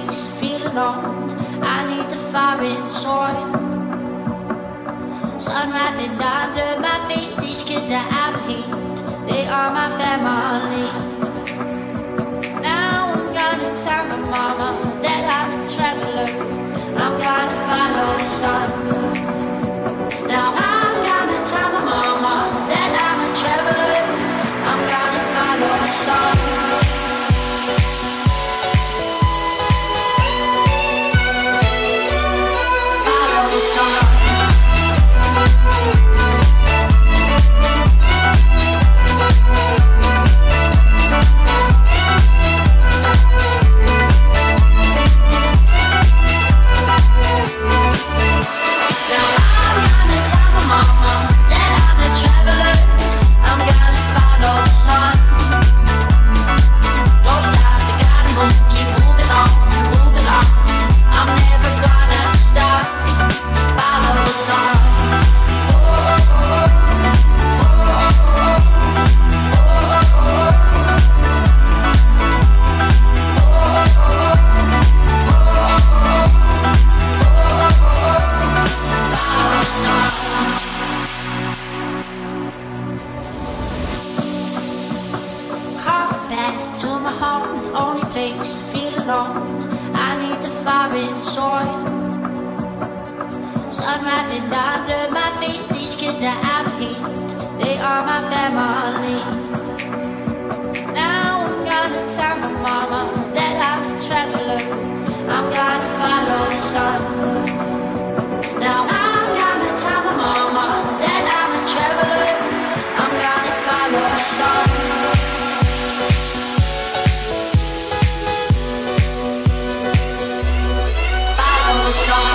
place alone. I need the fire and soil. Sun wrapping under my feet, these kids. the only place I feel alone. I need the fire and soil. Sun wrapping under me. 杀